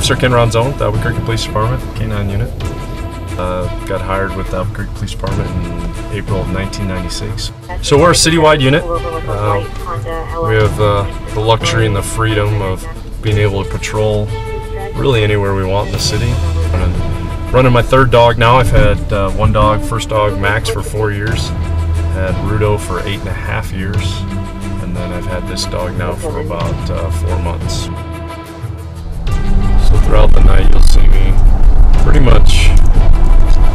Officer Ken Ronzone, the Albuquerque Police Department, K-9 unit. Uh, got hired with the Albuquerque Police Department in April of 1996. So we're a citywide unit. Uh, we have uh, the luxury and the freedom of being able to patrol really anywhere we want in the city. Running my third dog now. I've had uh, one dog, first dog Max for four years. Had Rudo for eight and a half years. And then I've had this dog now for about uh, four months. So throughout the night you'll see me pretty much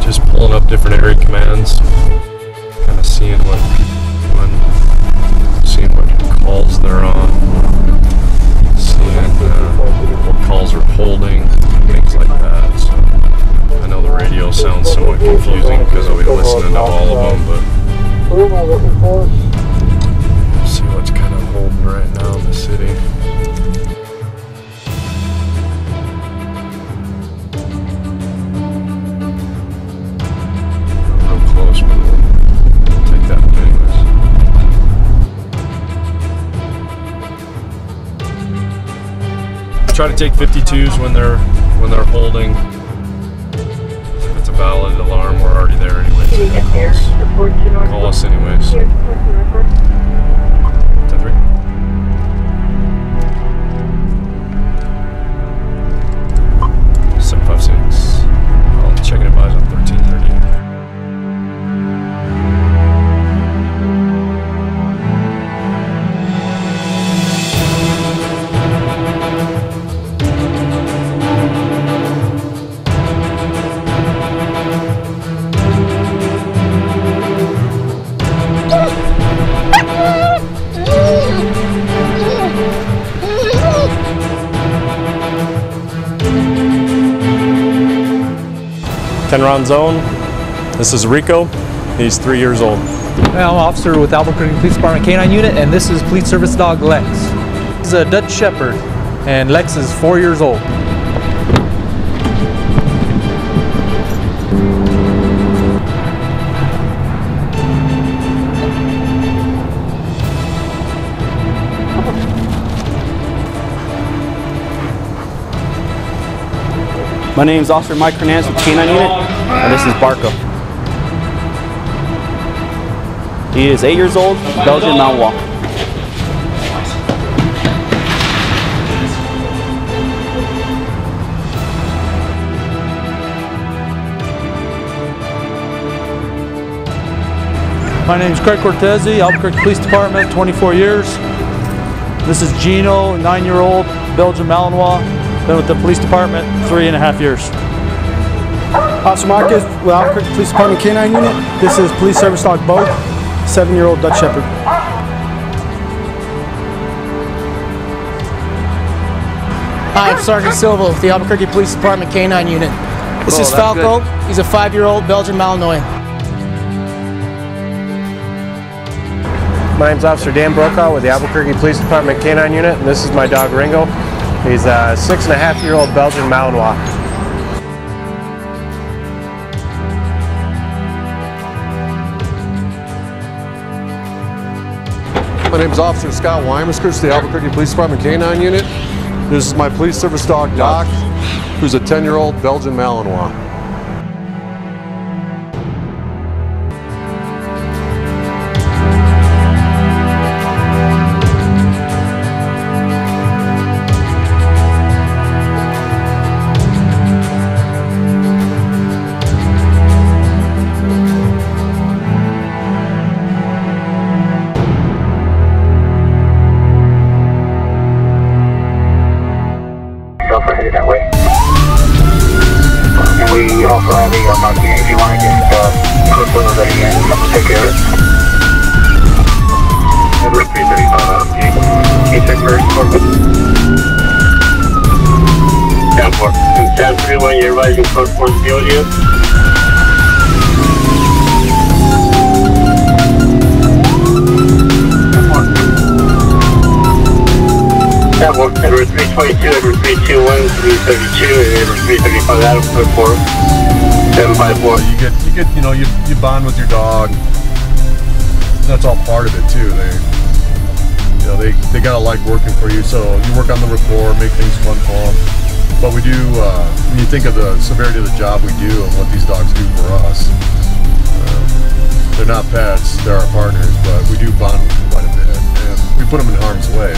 just pulling up different area commands, kind of seeing what when seeing what calls they're on, seeing uh, what calls are holding, things like that. So I know the radio sounds somewhat confusing because I'll be listening to all of them, but Try to take 52s when they're when they're holding. If it's a valid alarm, we're already there anyways. Calls. Call us anyways. Ken Ronzone. This is Rico. He's three years old. I'm an officer with Albuquerque Police Department K-9 Unit, and this is Police Service Dog Lex. He's a Dutch Shepherd, and Lex is four years old. My name is Officer Mike Hernandez with K9 Unit, and this is Barco. He is eight years old, Belgian Malinois. My name is Craig Cortese, Albuquerque Police Department, 24 years. This is Gino, nine-year-old Belgian Malinois. Been with the police department three and a half years. Officer Marcus with Albuquerque Police Department K-9 Unit. This is Police Service Dog Bo, seven-year-old Dutch Shepherd. Hi, I'm Sergeant Silva with the Albuquerque Police Department K-9 Unit. This oh, is Falco. He's a five-year-old Belgian Malinois. My name's Officer Dan Brokaw with the Albuquerque Police Department K-9 Unit, and this is my dog Ringo. He's a six and a half year old Belgian Malinois. My name is Officer Scott Weimerskirch, the Albuquerque Police Department K-9 Unit. This is my police service dog, Doc, who's a 10-year-old Belgian Malinois. For. 31, you're rising code 40 you. Network Edward 322, Edward 321, 332, and Edward 335 Adam code 4 754. You get, you get, you know, you, you bond with your dog. That's all part of it too. They, you know, they, they gotta like working for you. So you work on the rapport, make things fun for them. But we do, uh, when you think of the severity of the job we do and what these dogs do for us, uh, they're not pets, they're our partners, but we do bond with them quite a bit. And we put them in harm's way.